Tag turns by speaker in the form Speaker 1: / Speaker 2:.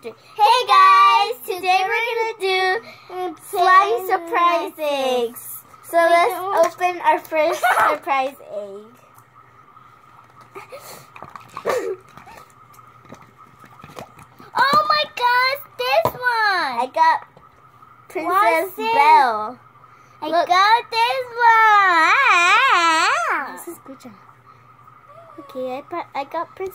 Speaker 1: Hey guys, today we're gonna do slime surprise eggs. So let's open our first surprise egg.
Speaker 2: Oh my gosh, this one!
Speaker 1: I got Princess Belle.
Speaker 2: I
Speaker 1: Look.
Speaker 2: got this one!
Speaker 1: This is good job. Okay, I, I got Princess